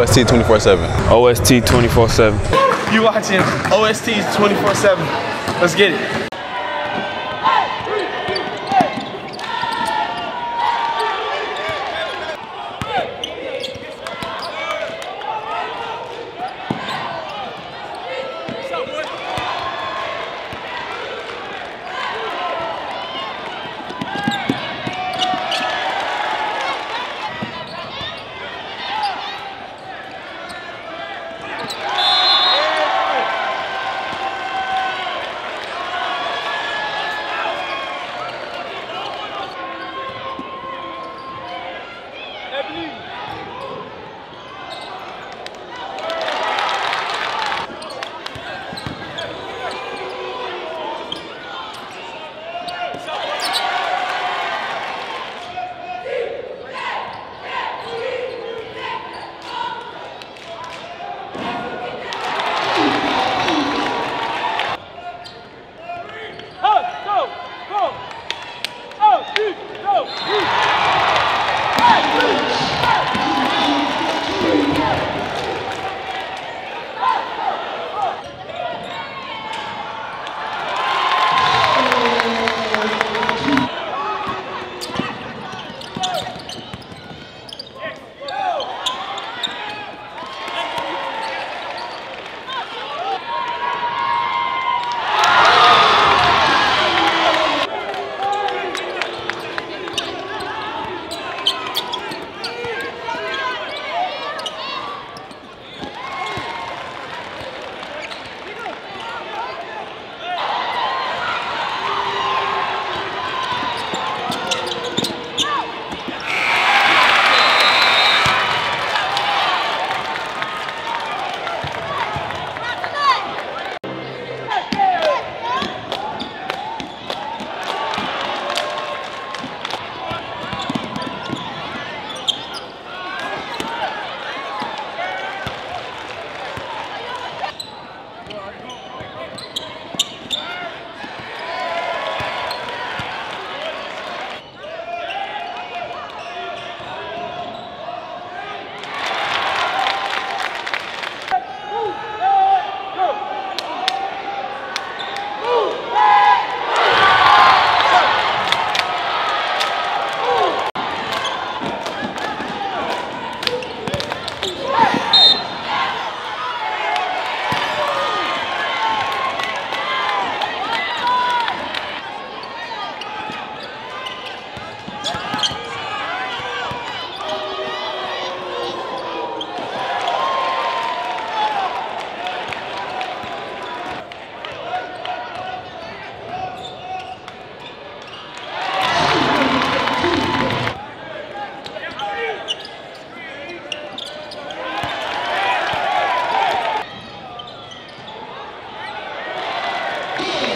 OST 24/7. OST 24/7. You watching OST 24/7. Let's get it. Yeah.